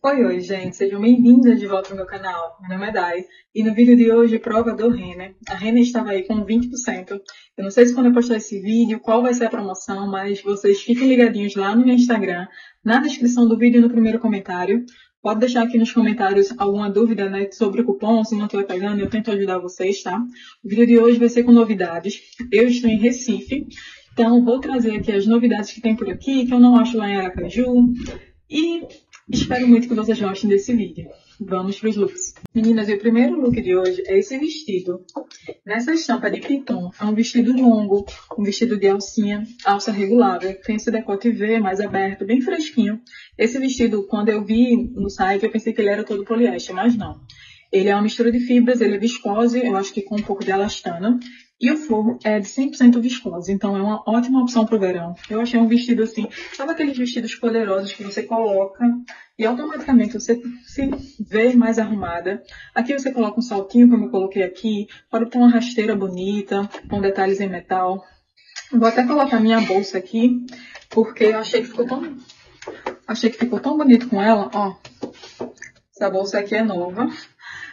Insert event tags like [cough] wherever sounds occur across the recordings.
Oi, oi, gente, sejam bem-vindas de volta ao meu canal. Meu nome é Dai e no vídeo de hoje, prova do Renner. A Renner estava aí com 20%. Eu não sei se quando eu postar esse vídeo, qual vai ser a promoção, mas vocês fiquem ligadinhos lá no meu Instagram, na descrição do vídeo e no primeiro comentário. Pode deixar aqui nos comentários alguma dúvida né, sobre o cupom, se não estiver pegando, eu tento ajudar vocês, tá? O vídeo de hoje vai ser com novidades. Eu estou em Recife, então vou trazer aqui as novidades que tem por aqui, que eu não acho lá em Aracaju. E Espero muito que vocês gostem desse vídeo. Vamos para os looks. Meninas, e o primeiro look de hoje é esse vestido. Nessa estampa de piton, é um vestido longo, um vestido de alcinha, alça regulável, tem esse decote V mais aberto, bem fresquinho. Esse vestido, quando eu vi no site, eu pensei que ele era todo poliéster, mas não. Ele é uma mistura de fibras, ele é viscose, eu acho que com um pouco de elastano. E o forro é de 100% viscose, então é uma ótima opção para o verão. Eu achei um vestido assim, sabe aqueles vestidos poderosos que você coloca e automaticamente você se vê mais arrumada. Aqui você coloca um saltinho, como eu coloquei aqui, pode ter uma rasteira bonita, com detalhes em metal. Vou até colocar minha bolsa aqui, porque eu achei que ficou tão, achei que ficou tão bonito com ela, ó. Essa bolsa aqui é nova.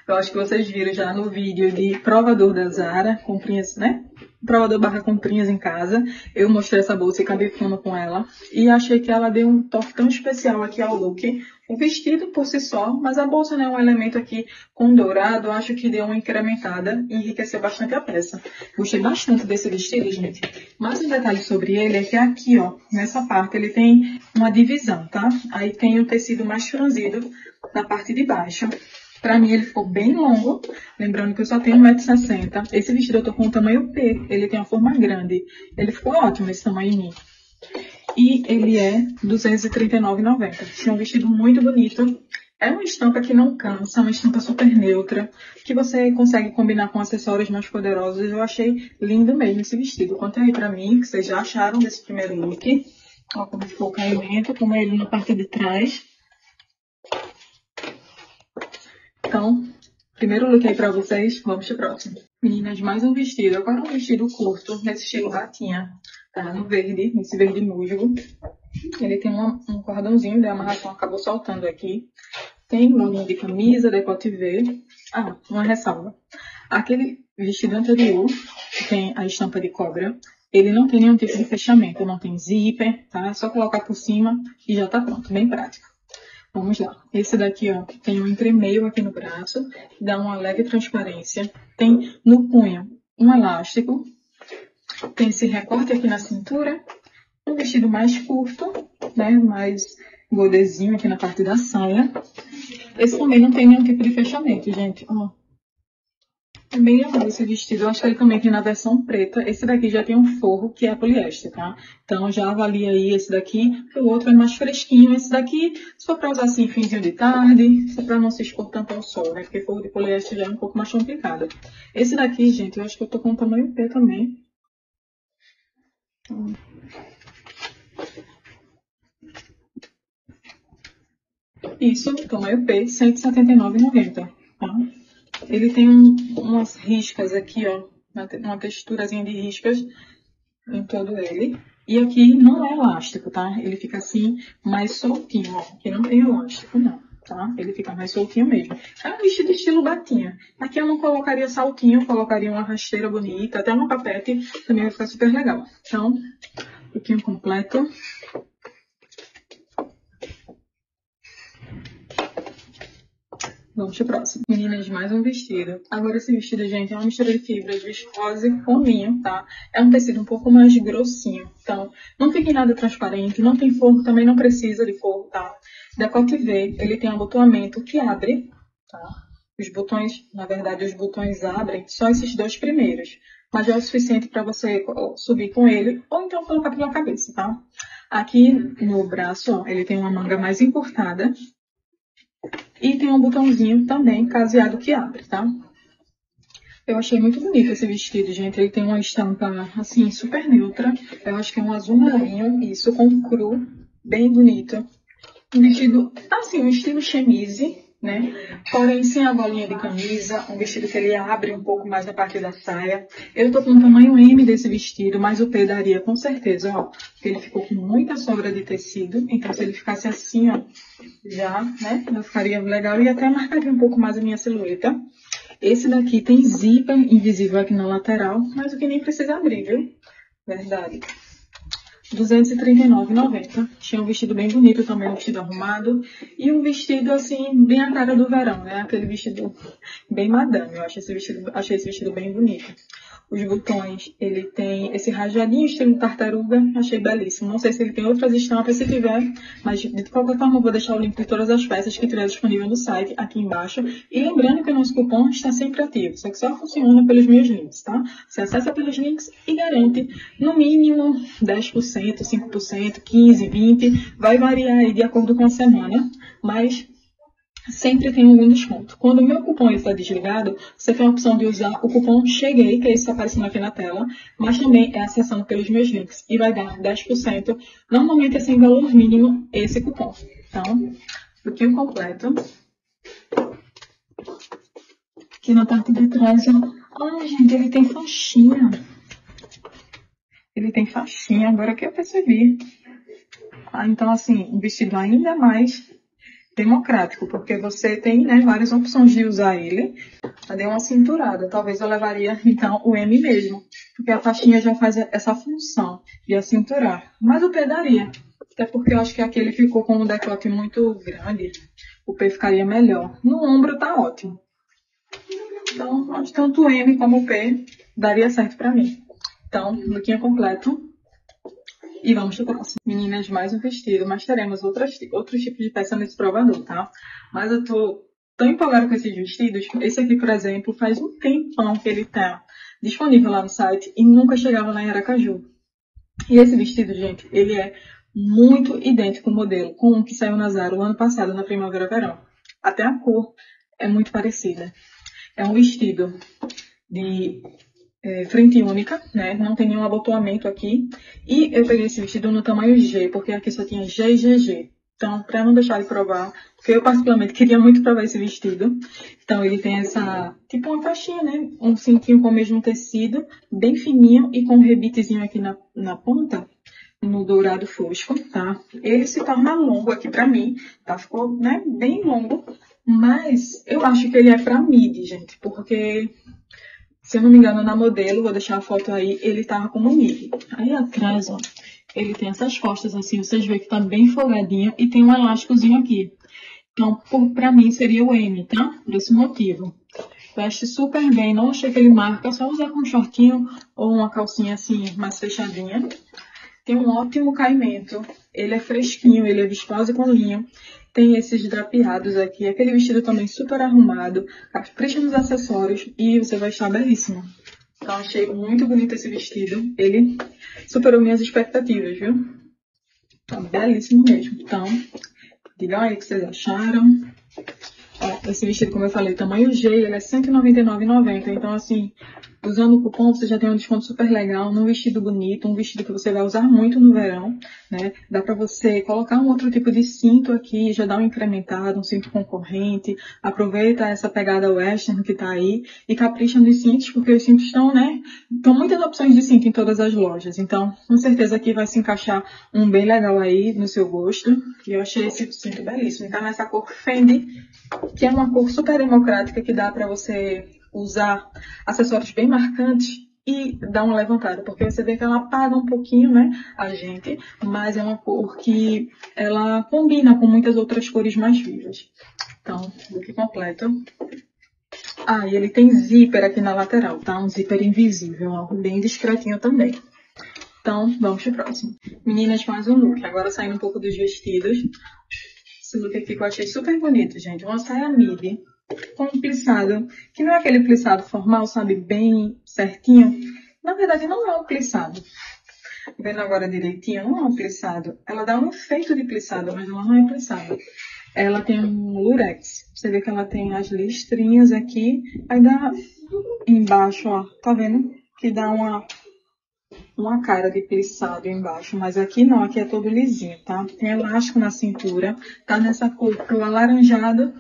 Eu acho que vocês viram já no vídeo de provador da Zara, comprinhas, né? Provador barra comprinhas em casa. Eu mostrei essa bolsa e acabei ficando com ela. E achei que ela deu um toque tão especial aqui ao look. O vestido por si só, mas a bolsa, né, um elemento aqui com dourado, acho que deu uma incrementada e enriqueceu bastante a peça. Gostei bastante desse vestido, gente. Mas um detalhe sobre ele é que aqui, ó, nessa parte, ele tem uma divisão, tá? Aí tem o tecido mais franzido na parte de baixo. Pra mim ele ficou bem longo, lembrando que eu só tenho 1,60m. Esse vestido eu tô com o tamanho P, ele tem uma forma grande. Ele ficou ótimo esse tamanho em mim. E ele é R$ 239,90. É um vestido muito bonito. É uma estampa que não cansa, uma estampa super neutra, que você consegue combinar com acessórios mais poderosos. Eu achei lindo mesmo esse vestido. Conta aí pra mim o que vocês já acharam desse primeiro look. Olha como ficou o caimento, como é ele na parte de trás. Então, primeiro look aí pra vocês, vamos pro próximo. Meninas, mais um vestido. Agora um vestido curto, nesse estilo ratinha, tá? No verde, nesse verde musgo. Ele tem uma, um cordãozinho de amarração, acabou soltando aqui. Tem uma linha de camisa, decote V. Ah, uma ressalva. Aquele vestido anterior, que tem a estampa de cobra, ele não tem nenhum tipo de fechamento, não tem zíper, tá? É só colocar por cima e já tá pronto, bem prático. Vamos lá. Esse daqui, ó, tem um entremeio aqui no braço, dá uma leve transparência. Tem no punho um elástico. Tem esse recorte aqui na cintura. Um vestido mais curto, né, mais godezinho aqui na parte da saia. Esse também não tem nenhum tipo de fechamento, gente, ó. É bem legal esse vestido. Eu acho que ele também tem na versão preta. Esse daqui já tem um forro que é poliéster, tá? Então já avalia aí esse daqui. O outro é mais fresquinho. Esse daqui, só pra usar assim, finzinho de tarde. Só pra não se expor tanto ao sol, né? Porque forro de poliéster já é um pouco mais complicado. Esse daqui, gente, eu acho que eu tô com o tamanho P também. Isso, tamanho P, R$ 179,90, tá? Ele tem um, umas riscas aqui, ó. Uma texturazinha de riscas em todo ele. E aqui não é elástico, tá? Ele fica assim, mais soltinho, ó. Aqui não tem elástico, não, tá? Ele fica mais soltinho mesmo. É um vestido estilo batinha. Aqui eu não colocaria saltinho, colocaria uma rasteira bonita, até uma papete, também vai ficar super legal. Então, um pouquinho completo. Vamos pro próximo. Meninas, mais um vestido. Agora esse vestido, gente, é uma mistura de fibras viscose com linho, tá? É um tecido um pouco mais grossinho. Então, não fica nada transparente, não tem forro, também não precisa de forro, tá? Decote V, ele tem abotoamento que abre, tá? Os botões, na verdade, os botões abrem só esses dois primeiros. Mas é o suficiente para você subir com ele, ou então colocar pela cabeça, tá? Aqui no braço, ó, ele tem uma manga mais encurtada, e tem um botãozinho também caseado que abre, tá? Eu achei muito bonito esse vestido, gente. Ele tem uma estampa, assim, super neutra. Eu acho que é um azul marinho, isso, com cru, bem bonito. Um vestido, assim, um estilo chemise, né? Porém, sem a bolinha de camisa, um vestido que ele abre um pouco mais a parte da saia. Eu tô com o tamanho M desse vestido, mas o P daria com certeza, ó, porque ele ficou com muita sobra de tecido. Então, se ele ficasse assim, ó, já, né, já ficaria legal e até marcaria um pouco mais a minha silhueta. Esse daqui tem zíper invisível aqui na lateral, mas o que nem precisa abrir, viu? Verdade. 239,90. Tinha um vestido bem bonito também, um vestido arrumado. E um vestido, assim, bem a cara do verão, né? Aquele vestido bem madame. Eu achei esse vestido, achei esse vestido bem bonito. Os botões, ele tem esse rajadinho estilo tartaruga, achei belíssimo. Não sei se ele tem outras estampas, se tiver, mas de qualquer forma eu vou deixar o link de todas as peças que tiver disponível no site aqui embaixo. E lembrando que o nosso cupom está sempre ativo, só que só funciona pelos meus links, tá? Você acessa pelos links e garante no mínimo 10%, 5%, 15%, 20%, vai variar aí de acordo com a semana, mas sempre tem algum desconto. Quando o meu cupom está desligado, você tem a opção de usar o cupom CHEGUEI, que é isso que está aparecendo aqui na tela, mas também é acessando pelos meus links e vai dar 10%. Normalmente é sem valor mínimo esse cupom. Então, pouquinho completo. Aqui na parte de trás, ó. Ai, gente, ele tem faixinha. Ele tem faixinha, agora que eu percebi. Ah, então, assim, um vestido ainda mais democrático, porque você tem né, várias opções de usar ele. Cadê uma cinturada? Talvez eu levaria, [laughs] então, o M mesmo, porque a faixinha já faz essa função de acinturar. Mas o P daria, até porque eu acho que aquele ficou com um decote muito grande, o P ficaria melhor. No ombro tá ótimo. Então, tanto o M como o P daria certo para mim. Então, lookinho completo. E vamos para o próximo. Meninas, mais um vestido, mas teremos outras, outros tipos de peça nesse provador, tá? Mas eu tô tão empolgada com esses vestidos. Esse aqui, por exemplo, faz um tempão que ele tá disponível lá no site e nunca chegava lá em Aracaju. E esse vestido, gente, ele é muito idêntico ao modelo com um que saiu na Zara o ano passado, na primavera-verão. Até a cor é muito parecida. É um vestido de é, frente única, né? Não tem nenhum abotoamento aqui. E eu peguei esse vestido no tamanho G, porque aqui só tinha G e GG. Então, para não deixar de provar, porque eu particularmente queria muito provar esse vestido. Então, ele tem essa, tipo uma faixinha, né? Um cintinho com o mesmo tecido, bem fininho e com um rebitezinho aqui na, na ponta, no dourado fosco, tá? Ele se torna longo aqui pra mim, tá? Ficou, né, bem longo. Mas eu acho que ele é pra midi, gente, porque se eu não me engano, na modelo, vou deixar a foto aí, ele tava como midi. Aí atrás, ó, ele tem essas costas assim, vocês veem que tá bem folgadinho e tem um elásticozinho aqui. Então, por, pra mim, seria o M, tá? Por esse motivo. Veste super bem, não achei que ele marca, só usar com um shortinho ou uma calcinha assim, mais fechadinha. Tem um ótimo caimento, ele é fresquinho, ele é viscoso e com linho. Tem esses drapeados aqui, aquele vestido também super arrumado, capricha nos acessórios e você vai estar belíssimo. Então, achei muito bonito esse vestido. Ele superou minhas expectativas, viu? Tá belíssimo mesmo. Então, digam aí o que vocês acharam. Ó, esse vestido, como eu falei, tamanho G, ele é R$199,90. Então, assim, Usando o cupom, você já tem um desconto super legal num vestido bonito, um vestido que você vai usar muito no verão, né? Dá para você colocar um outro tipo de cinto aqui, já dá um incrementado, um cinto concorrente. Aproveita essa pegada western que tá aí e capricha nos cintos, porque os cintos estão, né? Estão muitas opções de cinto em todas as lojas. Então, com certeza aqui vai se encaixar um bem legal aí no seu gosto. E eu achei esse cinto belíssimo. Tá nessa cor Fendi, que é uma cor super democrática que dá para você usar acessórios bem marcantes e dar uma levantada, porque você vê que ela apaga um pouquinho, né, a gente, mas é uma cor que ela combina com muitas outras cores mais vivas. Então, look completo. Ah, e ele tem zíper aqui na lateral, tá? Um zíper invisível, ó, bem discretinho também. Então, vamos pro próximo. Meninas, mais um look. Agora saindo um pouco dos vestidos. Esse look aqui que eu achei super bonito, gente. Uma saia midi com um plissado, que não é aquele plissado formal, sabe, bem certinho. Na verdade, não é um plissado. Vendo agora direitinho, não é um plissado. Ela dá um efeito de plissado, mas ela não é plissado. Ela tem um lurex. Você vê que ela tem as listrinhas aqui. Aí dá embaixo, ó. Tá vendo? Que dá uma, uma cara de plissado embaixo. Mas aqui não, aqui é todo lisinho, tá? Tem elástico na cintura. Tá nessa cor pro alaranjado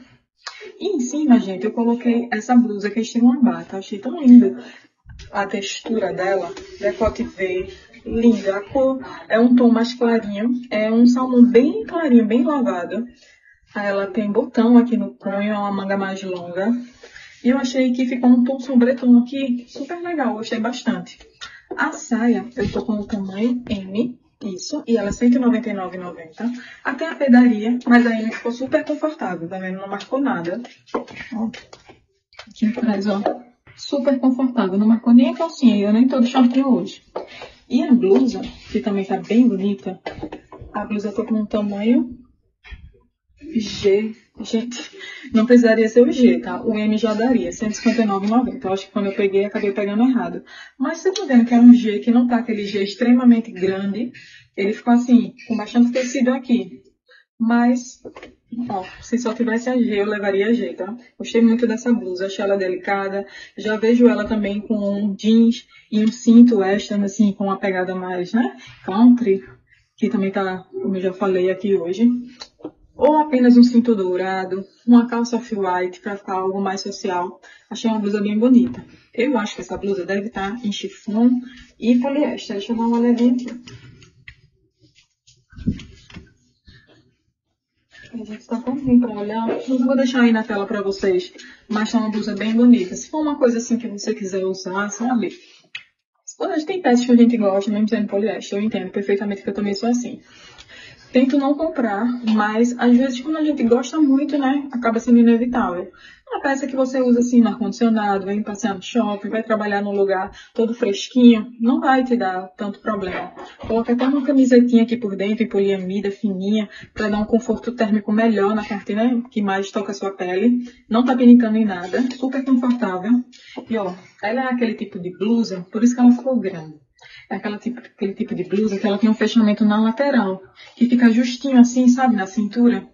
E em cima, gente, eu coloquei essa blusa que é estilo uma tá? Achei tão linda a textura dela, decote V, linda. A cor é um tom mais clarinho, é um salmão bem clarinho, bem lavado. Ela tem botão aqui no punho, é uma manga mais longa. E eu achei que ficou um tom sobretom aqui super legal, gostei bastante. A saia, eu tô com o tamanho M, isso, e ela é R$199,90. Até a pedaria, mas aí ficou super confortável, tá vendo? Não marcou nada. Ó, aqui atrás, ó. Super confortável, não marcou nem a calcinha, eu nem tô de shortinho hoje. E a blusa, que também tá bem bonita, a blusa tô com um tamanho G. Gente, não precisaria ser o G, tá? O M já daria, 159,90. Eu acho que quando eu peguei, acabei pegando errado. Mas você tá vendo que é um G que não tá aquele G extremamente grande. Ele ficou assim, com bastante tecido aqui. Mas, ó, se só tivesse a G, eu levaria a G, tá? Gostei muito dessa blusa, achei ela delicada. Já vejo ela também com um jeans e um cinto extra, assim, com uma pegada mais, né? Country, que também tá, como eu já falei aqui hoje ou apenas um cinto dourado, uma calça off-white para ficar algo mais social. Achei uma blusa bem bonita. Eu acho que essa blusa deve estar em chiffon e poliéster. Deixa eu dar uma olhadinha aqui. A gente está tão ruim para olhar. Eu vou deixar aí na tela para vocês. Mas é uma blusa bem bonita. Se for uma coisa assim que você quiser usar, sabe? Quando a gente tem peças que a gente gosta, mesmo sendo poliéster, eu entendo perfeitamente que eu também sou assim tento não comprar, mas às vezes quando a gente gosta muito, né, acaba sendo inevitável. Uma peça que você usa assim no ar-condicionado, vem passear no shopping, vai trabalhar num lugar todo fresquinho, não vai te dar tanto problema. Coloca até uma camisetinha aqui por dentro, em poliamida, fininha, para dar um conforto térmico melhor na parte, né, que mais toca a sua pele. Não tá pinicando em nada, super confortável. E ó, ela é aquele tipo de blusa, por isso que ela ficou grande. É aquela tipo, aquele tipo de blusa que ela tem um fechamento na lateral, que fica justinho assim, sabe, na cintura.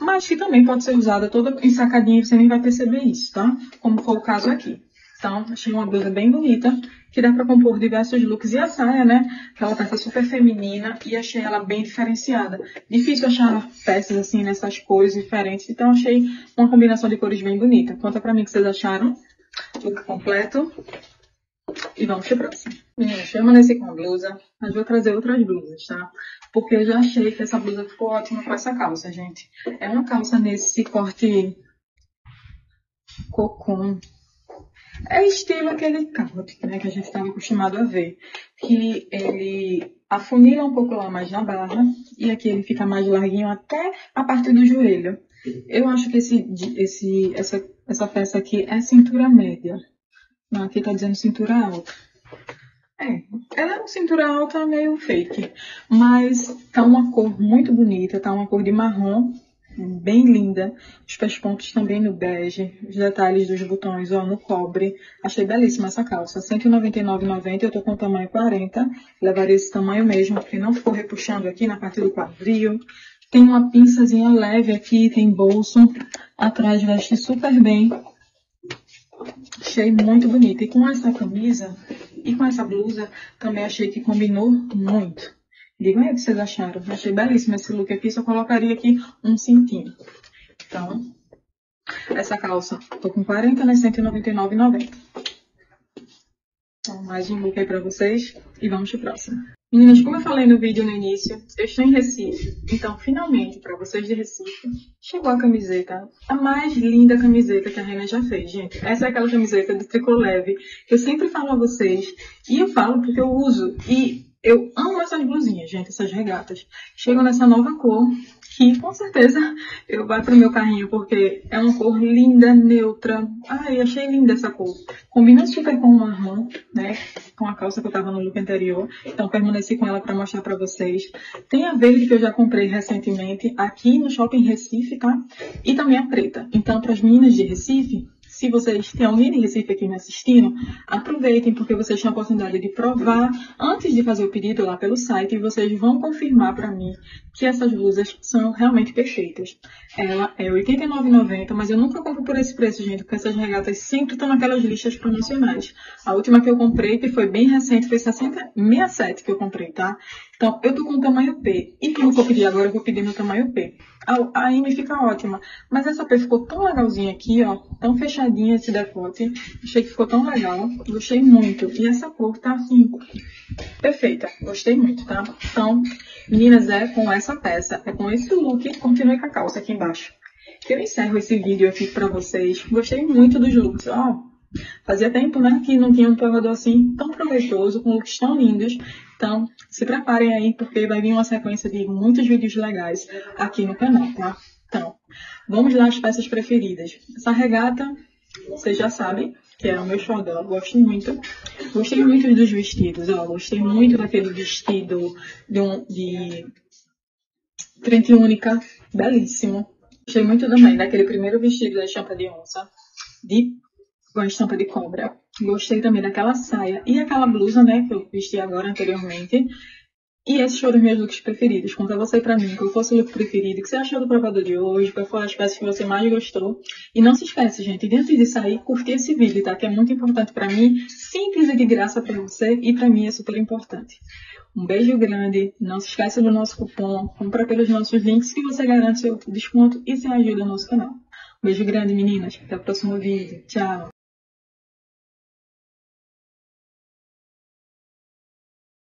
Mas que também pode ser usada toda ensacadinha e você nem vai perceber isso, tá? Como foi o caso aqui. Então, achei uma blusa bem bonita, que dá para compor diversos looks. E a saia, né? Aquela peça super feminina e achei ela bem diferenciada. Difícil achar peças assim nessas cores diferentes, então achei uma combinação de cores bem bonita. Conta pra mim o que vocês acharam. Look completo. E vamos pro próximo. Meninas, nesse com a blusa, mas vou trazer outras blusas, tá? Porque eu já achei que essa blusa ficou ótima com essa calça, gente. É uma calça nesse corte cocum. É estilo aquele calça, né, que a gente estava acostumado a ver. Que ele afunila um pouco lá mais na barra e aqui ele fica mais larguinho até a parte do joelho. Eu acho que esse, esse, essa, essa peça aqui é cintura média. Aqui tá dizendo cintura alta. É, ela é uma cintura alta meio fake. Mas tá uma cor muito bonita, tá uma cor de marrom, bem linda. Os pés pontos também no bege. Os detalhes dos botões, ó, no cobre. Achei belíssima essa calça. R$ 199,90, eu tô com tamanho 40. Levaria esse tamanho mesmo, porque não ficou repuxando aqui na parte do quadril. Tem uma pinçazinha leve aqui, tem bolso. Atrás veste super bem. Achei muito bonita. E com essa camisa e com essa blusa, também achei que combinou muito. Digam aí o que vocês acharam. Achei belíssimo esse look aqui. Só colocaria aqui um cintinho. Então, essa calça. Tô com 40, né? 199,90. Então, mais um look aí pra vocês. E vamos pro próximo. Meninas, como eu falei no vídeo no início, eu estou em Recife. Então, finalmente, para vocês de Recife, chegou a camiseta. A mais linda camiseta que a Reina já fez, gente. Essa é aquela camiseta de tricô leve que eu sempre falo a vocês. E eu falo porque eu uso. E eu amo essas blusinhas, gente, essas regatas. Chegam nessa nova cor, que com certeza eu vou pro meu carrinho, porque é uma cor linda, neutra. Ai, achei linda essa cor. Combina super com o marrom, né? Com a calça que eu tava no look anterior. Então, permaneci com ela para mostrar para vocês. Tem a verde que eu já comprei recentemente aqui no Shopping Recife, tá? E também a preta. Então, para as meninas de Recife, se vocês têm alguém de Recife aqui me assistindo, aproveitem porque vocês têm a oportunidade de provar antes de fazer o pedido lá pelo site e vocês vão confirmar para mim que essas blusas são realmente perfeitas. Ela é R$ 89,90, mas eu nunca compro por esse preço, gente, porque essas regatas sempre estão naquelas listas promocionais. A última que eu comprei, que foi bem recente, foi 60, 67 que eu comprei, tá? Então, eu tô com o tamanho P. E como eu vou pedir agora, eu vou pedir no tamanho P. A, a M fica ótima. Mas essa P ficou tão legalzinha aqui, ó. Tão fechadinha esse decote. Achei que ficou tão legal. Gostei muito. E essa cor tá assim, perfeita. Gostei muito, tá? Então, meninas, é com essa peça. É com esse look. Continue com a calça aqui embaixo. Que eu encerro esse vídeo aqui pra vocês. Gostei muito dos looks, ó. Fazia tempo, né, que não tinha um provador assim tão proveitoso, com looks tão lindos. Então, se preparem aí, porque vai vir uma sequência de muitos vídeos legais aqui no canal, tá? Então, vamos lá às peças preferidas. Essa regata, vocês já sabem, que é o meu xodó, gosto muito. Gostei muito dos vestidos, ó, gostei muito daquele vestido de, um, de frente única, belíssimo. Gostei muito também daquele primeiro vestido da estampa de onça, de com a estampa de cobra. Gostei também daquela saia e aquela blusa, né, que eu vesti agora anteriormente. E esses foram meus looks preferidos. Conta você pra mim qual fosse o look preferido, o que você achou do provador de hoje, qual foram as peças que você mais gostou. E não se esquece, gente, dentro de sair, curtir esse vídeo, tá? Que é muito importante pra mim, simples e de graça pra você e pra mim é super importante. Um beijo grande, não se esqueça do nosso cupom, compra pelos nossos links que você garante seu desconto e se ajuda no nosso canal. Um beijo grande, meninas. Até o próximo vídeo. Tchau.